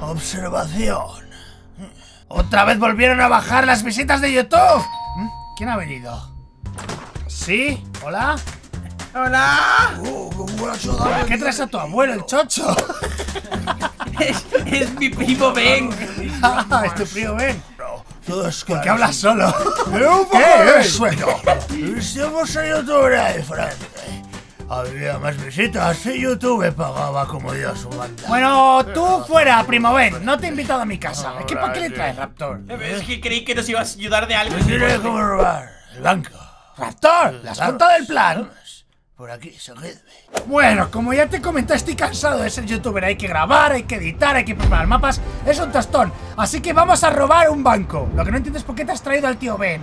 Observación. Otra vez volvieron a bajar las visitas de YouTube. ¿Mm? ¿Quién ha venido? ¿Sí? ¿Hola? ¡Hola! ¿Por qué traes a tu abuelo, el chocho? Es, es mi primo Ben. Ah, es tu primo Ben. Todos ¿Por qué hablas solo? ¿Qué es sueño? Hicimos a YouTube de frente. Había más visitas y YouTube pagaba como Dios su manda. Bueno, tú fuera, primo Ben. No te he invitado a mi casa. ¿Es que para qué le traes, Raptor? Es que creí que nos ibas a ayudar de algo. Diré cómo robar el banco. Raptor, ¿le has contado el plan? Por aquí, seguidme. Bueno, como ya te comenté, estoy cansado de ser youtuber. Hay que grabar, hay que editar, hay que preparar mapas. Es un tostón. Así que vamos a robar un banco. Lo que no entiendo es por qué te has traído al tío Ben.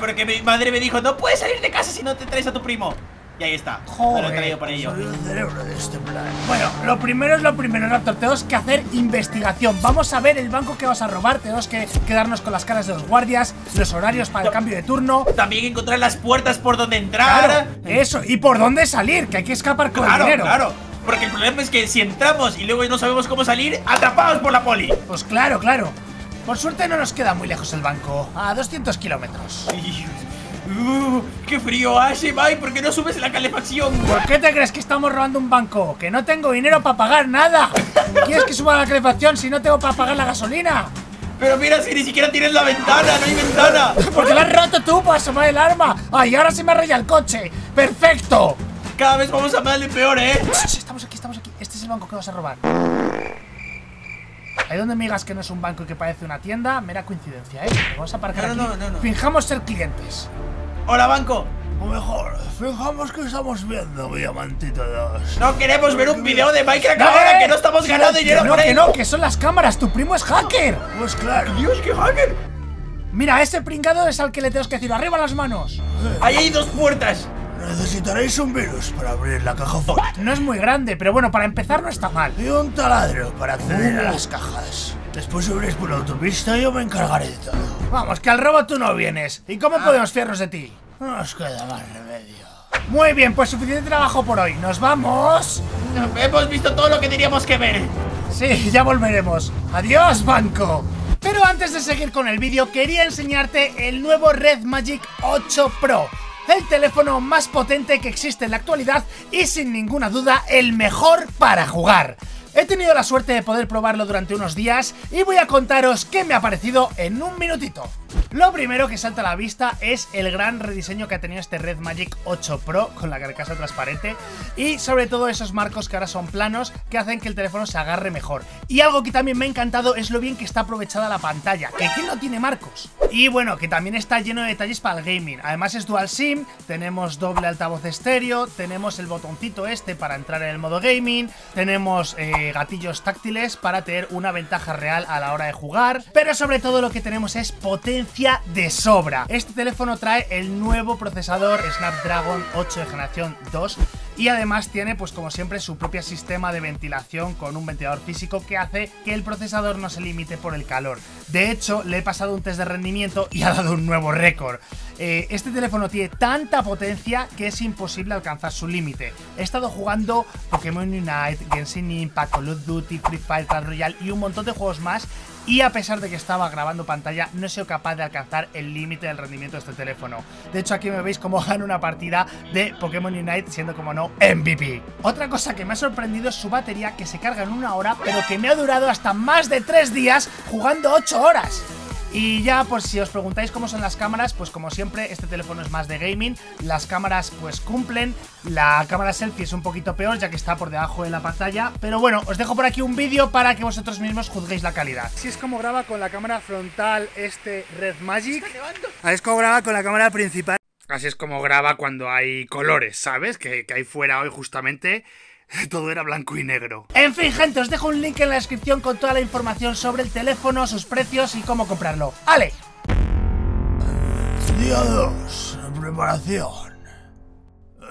Porque mi madre me dijo, no puedes salir de casa si no te traes a tu primo. Y ahí está. Me lo he Joder. traído para ello. Soy el cerebro de este plan. Bueno, lo primero es lo primero, Raptor. Tenemos que hacer investigación. Vamos a ver el banco que vas a robar. Tenemos que quedarnos con las caras de los guardias, los horarios para el cambio de turno. También encontrar las puertas por donde entrar. Claro, eso. Y por dónde salir, que hay que escapar con Claro, el dinero. claro. Porque el problema es que si entramos y luego no sabemos cómo salir, atrapados por la poli. Pues claro, claro. Por suerte no nos queda muy lejos el banco. A 200 kilómetros. Uh, ¡Qué frío hace, Mike! ¿Por qué no subes la calefacción? ¿Por qué te crees que estamos robando un banco? Que no tengo dinero para pagar nada. ¿Quieres que suba la calefacción si no tengo para pagar la gasolina? Pero mira, si ni siquiera tienes la ventana, no hay ventana. Porque la has roto tú para asomar el arma. ¡Ay, ahora se me raya el coche! ¡Perfecto! Cada vez vamos a mal de peor, ¿eh? Estamos aquí, estamos aquí. Este es el banco que vas a robar. Ahí donde me digas que no es un banco y que parece una tienda, mera coincidencia, ¿eh? Vamos a aparcar No, aquí. no, no, no. Finjamos ser clientes. Hola, banco. O mejor, fijamos que estamos viendo mi Diamantito 2. No queremos ver un video de Minecraft ahora que no estamos ganando dinero que no, por que ello. no, que son las cámaras. Tu primo es hacker. Pues claro. Dios, qué hacker. Mira, ese pringado es al que le tenemos que decir arriba las manos. Ahí hay dos puertas. Necesitaréis un virus para abrir la caja fuerte. No es muy grande, pero bueno, para empezar no está mal. Y un taladro para acceder a las cajas. Después subiréis por la autopista y yo me encargaré de todo. Vamos, que al robo tú no vienes. ¿Y cómo podemos fiarnos de ti? No nos queda más remedio. Muy bien, pues suficiente trabajo por hoy. ¿Nos vamos? Hemos visto todo lo que teníamos que ver. Sí, ya volveremos. Adiós, banco. Pero antes de seguir con el vídeo, quería enseñarte el nuevo Red Magic 8 Pro. El teléfono más potente que existe en la actualidad y sin ninguna duda el mejor para jugar. He tenido la suerte de poder probarlo durante unos días y voy a contaros qué me ha parecido en un minutito. Lo primero que salta a la vista es el gran rediseño que ha tenido este Red Magic 8 Pro con la carcasa transparente y sobre todo esos marcos que ahora son planos que hacen que el teléfono se agarre mejor. Y algo que también me ha encantado es lo bien que está aprovechada la pantalla, que aquí no tiene marcos. Y bueno, que también está lleno de detalles para el gaming. Además es dual SIM, tenemos doble altavoz estéreo, tenemos el botoncito este para entrar en el modo gaming, tenemos eh, gatillos táctiles para tener una ventaja real a la hora de jugar, pero sobre todo lo que tenemos es potencia de sobra. Este teléfono trae el nuevo procesador Snapdragon 8 de generación 2 y además tiene pues como siempre su propio sistema de ventilación con un ventilador físico que hace que el procesador no se limite por el calor. De hecho, le he pasado un test de rendimiento y ha dado un nuevo récord. Eh, este teléfono tiene tanta potencia que es imposible alcanzar su límite. He estado jugando Pokémon Unite, Genshin Impact, Call of Duty, Free Fire, Clash Royale y un montón de juegos más y a pesar de que estaba grabando pantalla no he sido capaz de alcanzar el límite del rendimiento de este teléfono. De hecho aquí me veis como gano una partida de Pokémon Unite siendo como no MVP. Otra cosa que me ha sorprendido es su batería que se carga en una hora pero que me ha durado hasta más de 3 días jugando 8 horas. Y ya, pues si os preguntáis cómo son las cámaras, pues como siempre, este teléfono es más de gaming. Las cámaras, pues cumplen. La cámara selfie es un poquito peor, ya que está por debajo de la pantalla. Pero bueno, os dejo por aquí un vídeo para que vosotros mismos juzguéis la calidad. Así es como graba con la cámara frontal este Red Magic. Así es como graba con la cámara principal. Así es como graba cuando hay colores, ¿sabes? Que, que hay fuera hoy justamente. Todo era blanco y negro. En fin, gente, os dejo un link en la descripción con toda la información sobre el teléfono, sus precios y cómo comprarlo. ¡Ale! Día 2. Preparación.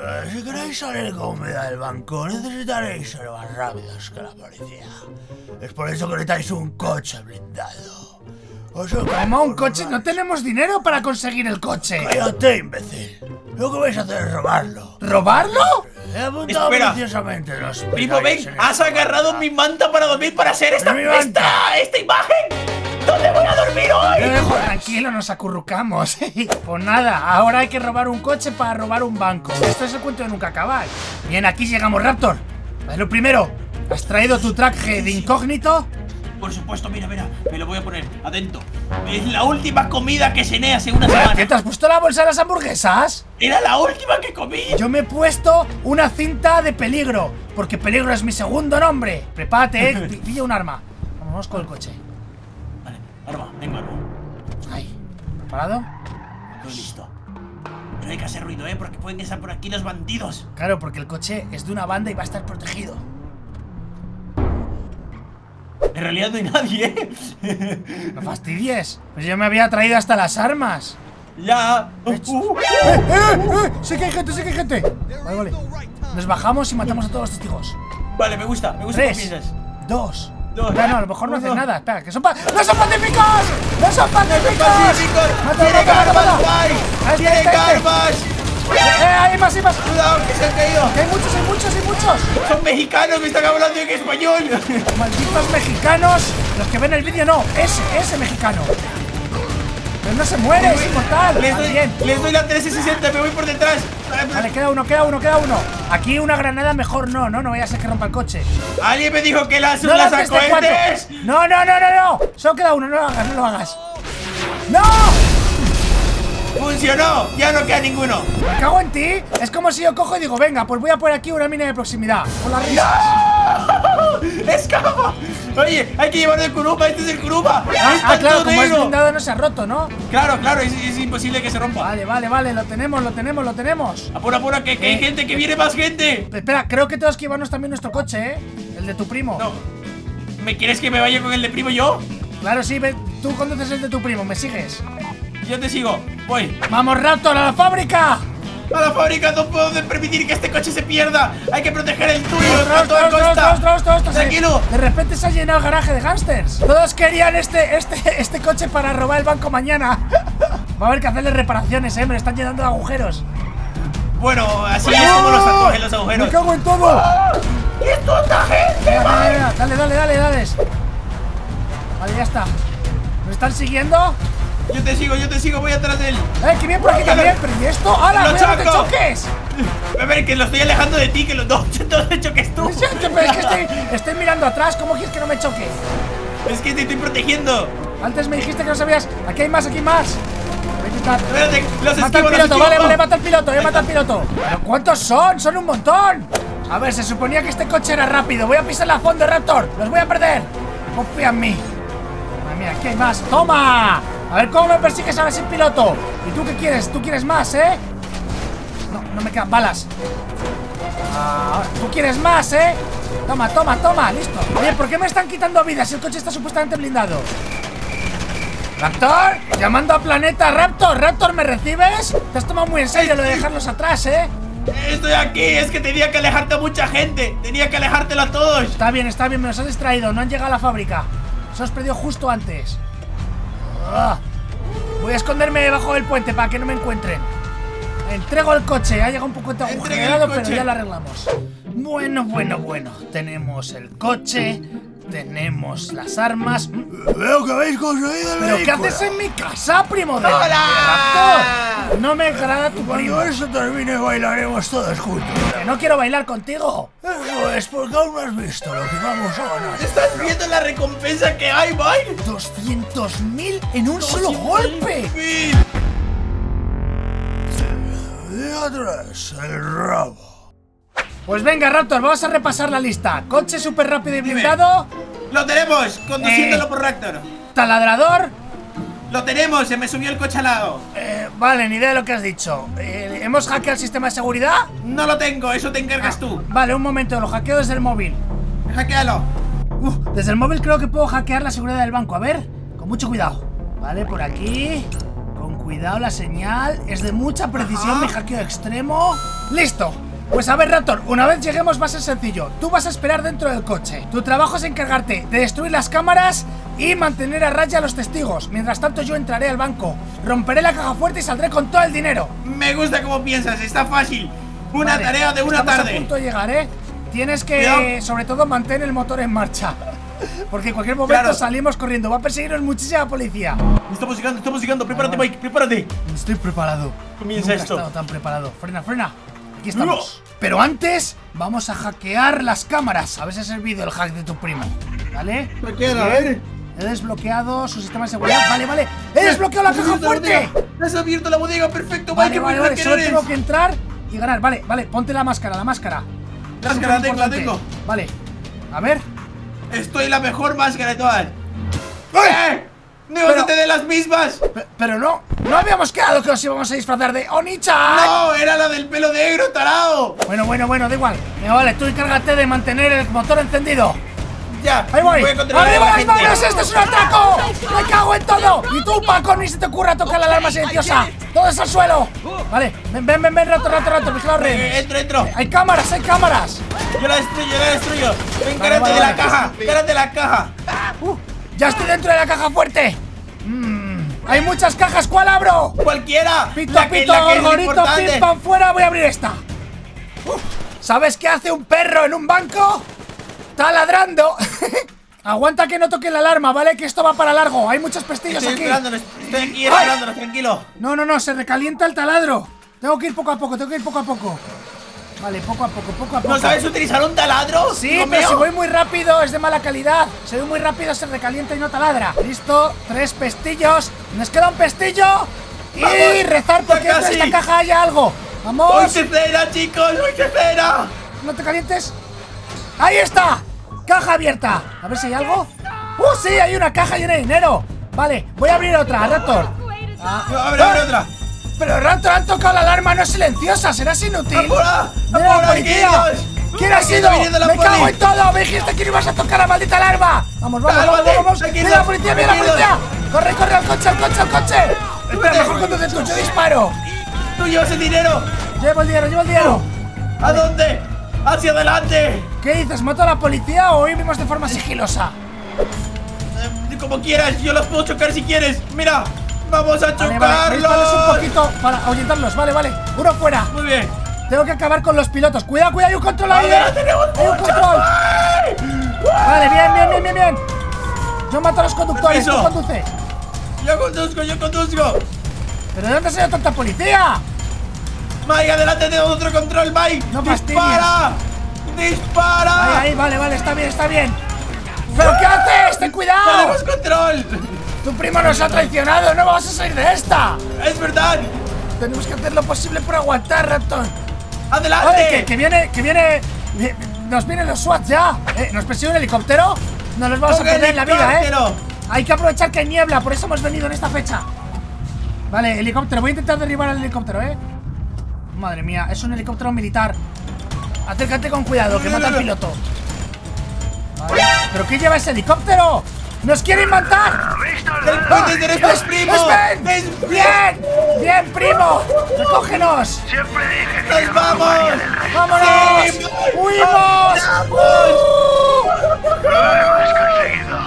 Eh, si queréis salir con vida del banco, necesitaréis ser más rápidos que la policía. Es por eso que necesitáis un coche blindado. O sea, Como un coche, no tenemos dinero para conseguir el coche. Cállate, imbécil. Lo que vais a hacer es robarlo. ¿Robarlo? He apuntado Espera. preciosamente los Primo, ven, has agarrado mi manta para dormir para hacer esta, esta, esta imagen. ¿Dónde voy a dormir hoy? tranquilo, nos acurrucamos. pues nada, ahora hay que robar un coche para robar un banco. Esto es el cuento de nunca acabar. Bien, aquí llegamos, Raptor. Lo primero, ¿has traído tu traje de incógnito? Por supuesto, mira, mira, me lo voy a poner atento. Es la última comida que cené hace una ¿Qué semana. te has puesto la bolsa de las hamburguesas? Era la última que comí. Yo me he puesto una cinta de peligro, porque peligro es mi segundo nombre. Prepárate, eh, pi- pilla un arma. Vamos con el coche. Vale, arma, tengo arma. Ahí, ¿preparado? Estoy listo. Pero hay que hacer ruido, ¿eh? Porque pueden estar por aquí los bandidos. Claro, porque el coche es de una banda y va a estar protegido. En realidad no hay nadie, ¿eh? No fastidies. Pues yo me había traído hasta las armas. ya. Uh, uh. ¡Eh, eh, eh! ¡Sí que hay gente, sí que hay gente! Vale, vale. Nos bajamos y matamos a todos los testigos. Vale, me gusta, me gusta Tres, piensas. dos. Dos. Ya no, a lo mejor no haces Uno. nada. Espera, que son pa ¡No son pacíficos! ¡No son pacíficos! ¡Pacíficos! ¡Mátalo, ¡Tiene mátalo, mátalo! ¡Eh, hay más, hay más! ¡Cuidado, que se han caído! ¡Que hay muchos, hay muchos, hay muchos! ¡Son mexicanos! ¡Me están hablando en español! Malditos mexicanos. Los que ven el vídeo no, ese, ese mexicano. Pero no se muere, es inmortal. Les doy, bien. les doy la 1360, me voy por detrás. Vale, queda uno, queda uno, queda uno. Aquí una granada mejor no, no, no vaya a ser que rompa el coche. Alguien me dijo que las No las cohetes. No, no, no, no, no. Solo queda uno, no lo hagas, no lo hagas. ¡No! Funcionó, ya no queda ninguno. Me cago en ti. Es como si yo cojo y digo, venga, pues voy a poner aquí una mina de proximidad. Con. ¡Escapa! Oye, hay que llevarlo el Kuruma, este es el Kuruma. Ah, ah, claro, como es blindado no se ha roto, ¿no? Claro, claro, es, es imposible que se rompa. Vale, vale, vale, lo tenemos, lo tenemos, lo tenemos. Apura, apura, que, que hay Eh. gente, que viene más gente. Espera, creo que tenemos que llevarnos también nuestro coche, ¿eh? El de tu primo. No. ¿Me quieres que me vaya con el de primo yo? Claro, sí, ve, tú conduces el de tu primo, ¿me sigues? Yo te sigo. Voy. ¡Vamos, Raptor, a la fábrica! A la fábrica no puedo permitir que este coche se pierda. Hay que proteger el tuyo a toda costa. ostras, Tranquilo. De repente se ha llenado el garaje de gángsters. Todos querían este, este, este coche para robar el banco mañana. Va a haber que hacerle reparaciones, eh. Me están llenando de agujeros. Bueno, así es como los tatuajes los agujeros. ¡Me cago en todo! ¡Y es tanta gente! Venga, Dale, dale, dale, dale. Vale, ya está. ¿Me están siguiendo? Yo te sigo, yo te sigo, voy atrás de él. ¡Eh, que bien por aquí también! ¿Pero y esto? ¡Hala, ¡Lo cuidado, no te choques! A ver, que lo estoy alejando de ti, que los dos te choques tú. Pero es que estoy, estoy mirando atrás, ¿cómo quieres que no me choque? Es que te estoy protegiendo. Antes me dijiste que no sabías. Aquí hay más, aquí hay más. Espérate, los Mata esquivo, al piloto, vale, vale, mata al piloto, eh, mata al piloto. ¿Pero cuántos son? Son un montón. A ver, se suponía que este coche era rápido. Voy a pisar la fondo, Raptor. Los voy a perder. Confía en mí. Madre mía, aquí hay más. ¡Toma! A ver cómo me persigues ahora sin piloto. ¿Y tú qué quieres? ¿Tú quieres más, eh? No, no me quedan balas. Ah, ¿Tú quieres más, eh? Toma, toma, toma, listo. Oye, ¿por qué me están quitando vidas si el coche está supuestamente blindado? ¡Raptor! Llamando a Planeta Raptor. ¿Raptor, me recibes? Te has tomado muy en serio lo de dejarlos atrás, ¿eh? Estoy aquí, es que tenía que alejarte a mucha gente. Tenía que alejártelo a todos. Está bien, está bien, me los has distraído. No han llegado a la fábrica. Se os perdió justo antes. Ah. Voy a esconderme debajo del puente para que no me encuentren. Entrego el coche. Ha llegado un poco agujereado, pero ya lo arreglamos. Bueno, bueno, bueno. Tenemos el coche. Tenemos las armas. Veo que habéis conseguido el ¿Pero qué vehículo. haces en mi casa, primo de ¡Hola! No me agrada tu primo. Cuando eso termine bailaremos todos juntos. Que no quiero bailar contigo. Eso es porque aún no has visto lo que vamos a ganar. ¿Estás viendo la recompensa que hay, Mike? 200.000 en un solo golpe. Día 3, el rabo. Pues venga, Raptor, vamos a repasar la lista. Coche súper rápido y Dime. blindado. Lo tenemos, conduciéndolo Eh. por Raptor. Taladrador. Lo tenemos, se me subió el coche al lado. Eh, vale, ni idea de lo que has dicho. Eh, ¿Hemos hackeado el sistema de seguridad? No lo tengo, eso te encargas tú. Vale, un momento, lo hackeo desde el móvil. Hackealo. Uf, desde el móvil creo que puedo hackear la seguridad del banco. A ver, con mucho cuidado. Vale, por aquí. Con cuidado la señal. Es de mucha precisión mi hackeo extremo. ¡Listo! Pues a ver, Raptor, una vez lleguemos va a ser sencillo. Tú vas a esperar dentro del coche. Tu trabajo es encargarte de destruir las cámaras y mantener a raya a los testigos. Mientras tanto, yo entraré al banco, romperé la caja fuerte y saldré con todo el dinero. Me gusta cómo piensas, está fácil. Una Vale, tarea de una estamos tarde. a punto de llegar, ¿eh? Tienes que, Cuidado. sobre todo, mantener el motor en marcha. Porque en cualquier momento Claro. salimos corriendo. Va a perseguirnos muchísima policía. Estamos llegando, estamos llegando. Prepárate, Mike, prepárate. Estoy preparado. Comienza Nunca he esto. estado tan preparado. Frena, frena. Aquí estamos. Pero antes, vamos a hackear las cámaras. A ver si ha servido el hack de tu primo. ¿Vale? Me queda, a ver. He desbloqueado su sistema de seguridad. Vale, vale. He desbloqueado la caja la fuerte. Has abierto la bodega, perfecto, Vale, vale, vale. Solo tengo que entrar y ganar. Vale, vale. Ponte la máscara, la máscara. Máscara, la tengo, la tengo. Vale. A ver. Estoy la mejor máscara de todas. ¡Eh! ¡No vas Pero- a tener las mismas! Pe- Pero no, no habíamos quedado que nos íbamos a disfrazar de Onichan. ¡No! ¡Era la del pelo negro, tarao! Bueno, bueno, bueno, da igual. Vale, tú encárgate de mantener el motor encendido. Ya, Ahí voy. a ¡Arriba la las manos! ¡Esto es un atraco! ¡Me cago en todo! Y tú, Paco, ni se te ocurra tocar la alarma silenciosa. ¡Todo es al suelo! Vale, ven, ven, ven, ven, rato, rato, rato, vigila los Eh, rehenes. entro, entro. Hay cámaras, hay cámaras. Yo la destruyo, yo la destruyo. Ven, vale, de la caja. Encárate de la caja. Uh, ya estoy dentro de la caja fuerte. Hay muchas cajas, ¿cuál abro? Cualquiera. Pito, la que, pito, la que es gorito, importante. pim, pam, fuera, voy a abrir esta. Uf, ¿Sabes qué hace un perro en un banco? Está ladrando. Aguanta que no toque la alarma, ¿vale? Que esto va para largo. Hay muchos pestillos Estoy aquí. estoy aquí esperándonos, tranquilo. No, no, no, se recalienta el taladro. Tengo que ir poco a poco, tengo que ir poco a poco. Vale, poco a poco, poco a poco. ¿No sabes utilizar un taladro? Sí, pero si voy muy rápido es de mala calidad. Si voy muy rápido se recalienta y no taladra. Listo, tres pestillos. Nos queda un pestillo. Y rezar porque casi. esta caja haya algo. ¡Hoy Vamos. se cena, chicos! ¡Hoy se cena! No te calientes. ¡Ahí está! Caja abierta. A ver si hay algo. ¡Uh, sí! Hay una caja llena de dinero. Vale, voy a abrir otra, Raptor. Ah, Abre, abre otra. Pero Raptor, han tocado la alarma, no es silenciosa, serás inútil. ¡Apura! ¡Mira la ¡Apura, policía! Guillos! ¿Quién ha sido? la ¡Me cago en todo! ¡Me dijiste que no ibas a tocar la maldita alarma! ¡Vamos, vamos, vamos, vamos! ¡Mira la policía, mira la policía! ¡Corre, corre al coche, al coche, al coche! Espera, mejor conduce tú, yo disparo. ¡Tú llevas el dinero! Llevo el dinero, llevo el dinero. ¿A dónde? ¡Hacia adelante! ¿Qué dices? ¿Mato a la policía o huimos de forma sigilosa? Eh, como quieras, yo los puedo chocar si quieres. Mira, vamos a Vale, vale, disparos un chocarlos. poquito para ahuyentarlos. Vale, vale. Uno fuera. Muy bien. Tengo que acabar con los pilotos. Cuidado, cuidado, hay un control ahí. ¡Ahí eh. tenemos Hay un control. Vale, bien, bien, bien, bien, bien. Yo mato a los conductores, tú Permiso. conduce. Yo conduzco, yo conduzco. ¿Pero de dónde ha salido tanta policía? Mike, adelante tenemos otro control, Mike. No ¡Dispara! ¡Dispara! Ahí, ahí, vale, vale, está bien, está bien. ¿Pero qué haces? ¡Ten cuidado! ¡Tenemos control! Tu primo nos ha traicionado, no vamos a salir de esta. ¡Es verdad! Tenemos que hacer lo posible por aguantar, Raptor. ¡Adelante! Que, que viene, que viene. vi- Nos vienen los SWAT ya. Eh, ¿Nos persigue un helicóptero? No los vamos a ¡Coge el perder en la vida, eh. Hay que aprovechar que hay niebla, por eso hemos venido en esta fecha. Vale, helicóptero, voy a intentar derribar al helicóptero, eh. Madre mía, es un helicóptero militar. Acércate con cuidado, que mata al piloto. Vale. ¿Pero qué lleva ese helicóptero? ¡Nos quieren matar! ¡Puedes ser estos ¡Es- primos! ¡Bien! ¡Bien, primo! ¡Recógenos! Siempre dije que ¡Nos vamos! ¡Vámonos! ¡Sí! ¡Huimos! lo hemos conseguido.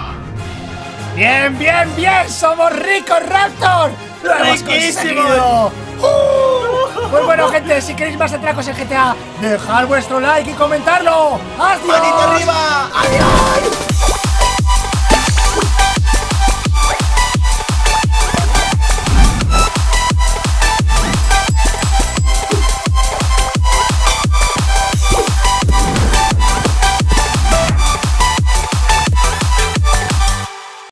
¡Bien, bien, bien! ¡Somos ricos, Raptor! ¡Lo hemos conseguido! ¡Uh! Pues bueno, gente, si queréis más atracos en GTA, dejad vuestro like y comentarlo. ¡Adiós! ¡Manito arriba! ¡Adiós!